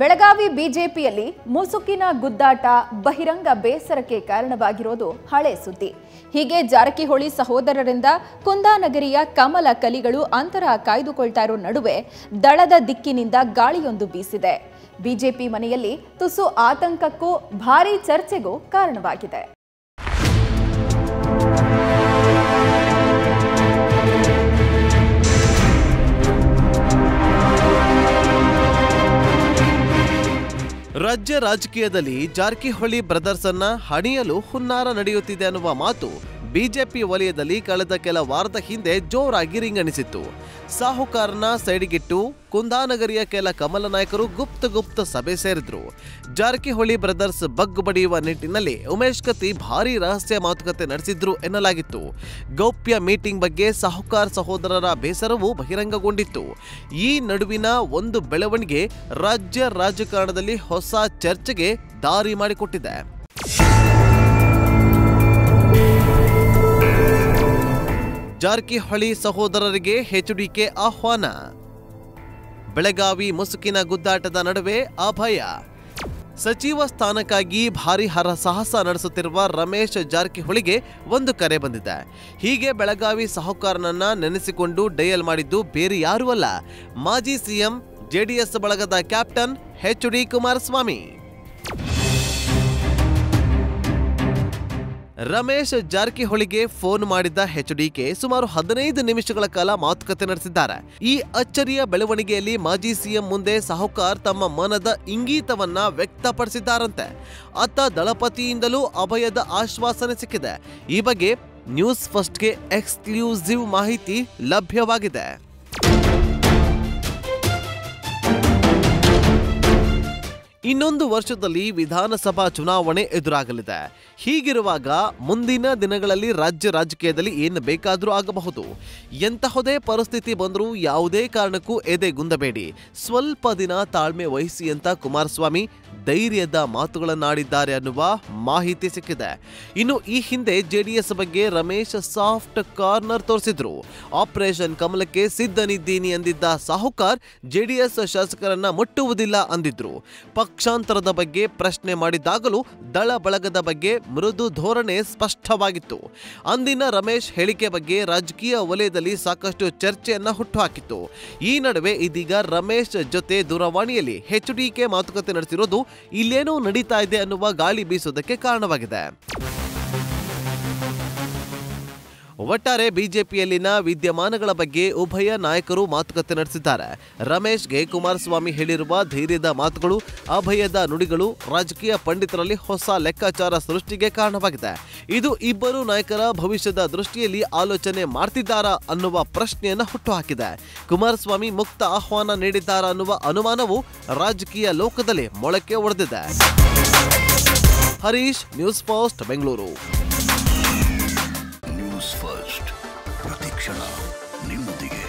ಬೆಳಗಾವಿ ಬಿಜೆಪಿಯಲ್ಲಿ ಮುಸುಕಿನ ಗುದ್ದಾಟ, ಬಹಿರಂಗ ಬೇಸರಕ್ಕೆ ಕಾರಣವಾಗಿರೋದು ಹಳೆ ಸುದ್ದಿ. ಹೀಗೆ ಜಾರಕಿಹೊಳಿ ಸಹೋದರರಿಂದ ಕುಂದಾನಗರಿಯ ಕಮಲ ಕಲಿಗಳು ಅಂತರ ಕಾಯ್ದುಕೊಳ್ತಾ ಇರೋ ನಡುವೆ ದಳದ ದಿಕ್ಕಿನಿಂದ ಗಾಳಿಯೊಂದು ಬೀಸಿದೆ. ಬಿಜೆಪಿ ಮನೆಯಲ್ಲಿ ತುಸು ಆತಂಕಕ್ಕೂ ಭಾರೀ ಚರ್ಚೆಗೂ ಕಾರಣವಾಗಿದೆ. ರಾಜ್ಯ ರಾಜಕೀಯದಲ್ಲಿ ಜಾರಕಿಹೊಳಿ ಬ್ರದರ್ಸ್ ಅನ್ನ ಹಣಿಯಲು ಹುನ್ನಾರ ನಡೆಯುತ್ತಿದೆ ಅನ್ನುವ ಮಾತು ಬಿಜೆಪಿ ವಲಯದಲ್ಲಿ ಕಳೆದ ಕೆಲ ವಾರದ ಹಿಂದೆ ಜೋರಾಗಿ ರಿಂಗಣಿಸಿತ್ತು. ಸಾಹುಕಾರನ ಸೈಡ್ಗಿಟ್ಟು ಕುಂದಾನಗರಿಯ ಕೆಲ ಕಮಲ ನಾಯಕರು ಗುಪ್ತ ಗುಪ್ತ ಸಭೆ ಸೇರಿದ್ರು. ಜಾರಕಿಹೊಳಿ ಬ್ರದರ್ಸ್ ಬಗ್ಗು ಬಡಿಯುವ ನಿಟ್ಟಿನಲ್ಲಿ ಉಮೇಶ್ ಕತ್ತಿ ಭಾರೀ ರಹಸ್ಯ ಮಾತುಕತೆ ನಡೆಸಿದ್ರು ಎನ್ನಲಾಗಿತ್ತು. ಗೌಪ್ಯ ಮೀಟಿಂಗ್ ಬಗ್ಗೆ ಸಾಹುಕಾರ್ ಸಹೋದರರ ಬೇಸರವೂ ಬಹಿರಂಗಗೊಂಡಿತ್ತು. ಈ ನಡುವಿನ ಒಂದು ಬೆಳವಣಿಗೆ ರಾಜ್ಯ ರಾಜಕಾರಣದಲ್ಲಿ ಹೊಸ ಚರ್ಚೆಗೆ ದಾರಿ ಮಾಡಿಕೊಟ್ಟಿದೆ. ಜಾರಕಿಹೊಳಿ ಸಹೋದರರಿಗೆ ಹೆಚ್ಡಿಕೆ ಆಹ್ವಾನ. ಬೆಳಗಾವಿ ಮುಸುಕಿನ ಗುದ್ದಾಟದ ನಡುವೆ ಅಭಯ. ಸಚಿವ ಸ್ಥಾನಕ್ಕಾಗಿ ಭಾರಿ ಹರಸಾಹಸ ನಡೆಸುತ್ತಿರುವ ರಮೇಶ್ ಜಾರಕಿಹೊಳಿಗೆ ಒಂದು ಕರೆ ಬಂದಿದೆ. ಹೀಗೆ ಬೆಳಗಾವಿ ಸಾಹುಕಾರನನ್ನ ನೆನೆಸಿಕೊಂಡು ಡಯಲ್ ಮಾಡಿದ್ದು ಬೇರೆ ಯಾರೂ ಅಲ್ಲ. ಮಾಜಿ ಸಿಎಂ, ಜೆಡಿಎಸ್ ಬಳಗದ captain H D Kumaraswamy. Ramesh ಜಾರಕಿಹೊಳಿಗೆ phone ಮಾಡಿದ್ದ ಎಚ್ಡಿಕೆ ಸುಮಾರು ಹದಿನೈದು ನಿಮಿಷಗಳ ಕಾಲ ಮಾತುಕತೆ ನಡೆಸಿದ್ದಾರೆ. ಈ ಅಚ್ಚರಿಯ ಬೆಳವಣಿಗೆಯಲ್ಲಿ ಮಾಜಿ ಸಿಎಂ ಮುಂದೆ ಸಾಹುಕಾರ್ ತಮ್ಮ ಮನದ ಇಂಗೀತವನ್ನ ವ್ಯಕ್ತಪಡಿಸಿದ್ದಾರಂತೆ. ಅತ್ತ ದಳಪತಿಯಿಂದಲೂ ಅಭಯದ ಆಶ್ವಾಸನೆ ಸಿಕ್ಕಿದೆ. ಈ ಬಗ್ಗೆ ನ್ಯೂಸ್ ಫಸ್ಟ್ಗೆ ಎಕ್ಸ್ಕ್ಲೂಸಿವ್ ಮಾಹಿತಿ ಲಭ್ಯವಾಗಿದೆ. ಇನ್ನೊಂದು ವರ್ಷದಲ್ಲಿ ವಿಧಾನಸಭಾ ಚುನಾವಣೆ ಎದುರಾಗಲಿದೆ. ಹೀಗಿರುವಾಗ ಮುಂದಿನ ದಿನಗಳಲ್ಲಿ ರಾಜ್ಯ ರಾಜಕೀಯದಲ್ಲಿ ಏನು ಬೇಕಾದರೂ ಆಗಬಹುದು. ಎಂತಹುದೇ ಪರಿಸ್ಥಿತಿ ಬಂದರೂ ಯಾವುದೇ ಕಾರಣಕ್ಕೂ ಎದೆಗುಂದಬೇಡಿ ಸ್ವಲ್ಪ ದಿನ ತಾಳ್ಮೆ ವಹಿಸಿ ಅಂತ ಕುಮಾರಸ್ವಾಮಿ ಧೈರ್ಯದ ಮಾತುಗಳನ್ನಾಡಿದ್ದಾರೆ ಅನ್ನುವ ಮಾಹಿತಿ ಸಿಕ್ಕಿದೆ. ಇನ್ನು ಈ ಹಿಂದೆ ಜೆಡಿಎಸ್ ಬಗ್ಗೆ ರಮೇಶ್ ಸಾಫ್ಟ್ ಕಾರ್ನರ್ ತೋರಿಸಿದ್ರು. ಆಪರೇಷನ್ ಕಮಲಕ್ಕೆ ಸಿದ್ಧನಿದ್ದೀನಿ ಅಂದಿದ್ದ ಸಾಹುಕಾರ್ ಜೆಡಿಎಸ್ ಶಾಸಕರನ್ನ ಮುಟ್ಟುವುದಿಲ್ಲ ಅಂದಿದ್ರು. ಪಕ್ಷಾಂತರದ ಬಗ್ಗೆ ಪ್ರಶ್ನೆ ಮಾಡಿದಾಗಲೂ ದಳ ಬಳಗದ ಬಗ್ಗೆ ಮೃದು ಧೋರಣೆ ಸ್ಪಷ್ಟವಾಗಿತ್ತು. ಅಂದಿನ ರಮೇಶ್ ಹೇಳಿಕೆ ಬಗ್ಗೆ ರಾಜಕೀಯ ವಲಯದಲ್ಲಿ ಸಾಕಷ್ಟು ಚರ್ಚೆಯನ್ನ ಹುಟ್ಟುಹಾಕಿತ್ತು. ಈ ನಡುವೆ ಇದೀಗ ರಮೇಶ್ ಜೊತೆ ದೂರವಾಣಿಯಲ್ಲಿ ಹೆಚ್ಡಿಕೆ ಮಾತುಕತೆ ನಡೆಸಿರೋದು ಇಲ್ಲೇನೋ ನಡೀತಾ ಇದೆ ಅನ್ನುವ ಗಾಳಿ ಬೀಸೋದಕ್ಕೆ ಕಾರಣವಾಗಿದೆ. ಒಟ್ಟಾರೆ ಬಿಜೆಪಿಯಲ್ಲಿನ ವಿದ್ಯಮಾನಗಳ ಬಗ್ಗೆ ಉಭಯ ನಾಯಕರು ಮಾತುಕತೆ ನಡೆಸಿದ್ದಾರೆ. ರಮೇಶ್ಗೆ ಕುಮಾರಸ್ವಾಮಿ ಹೇಳಿರುವ ಧೈರ್ಯದ ಮಾತುಗಳು, ಅಭಯದ ನುಡಿಗಳು ರಾಜಕೀಯ ಪಂಡಿತರಲ್ಲಿ ಹೊಸ ಲೆಕ್ಕಾಚಾರ ಸೃಷ್ಟಿಗೆ ಕಾರಣವಾಗಿದೆ. ಇದು ಇಬ್ಬರು ನಾಯಕರ ಭವಿಷ್ಯದ ದೃಷ್ಟಿಯಲ್ಲಿ ಆಲೋಚನೆ ಮಾಡ್ತಿದ್ದಾರಾ ಅನ್ನುವ ಪ್ರಶ್ನೆಯನ್ನು ಹುಟ್ಟುಹಾಕಿದೆ. ಕುಮಾರಸ್ವಾಮಿ ಮುಕ್ತ ಆಹ್ವಾನ ನೀಡಿದ್ದಾರಾ ಅನ್ನುವ ಅನುಮಾನವು ರಾಜಕೀಯ ಲೋಕದಲ್ಲಿ ಮೊಳಕೆ ಒಡೆದಿದೆ. Harish, news post, Bengaluru. News first ಪ್ರತಿಕ್ಷಣ ನಿಮ್ಮೊಂದಿಗೆ.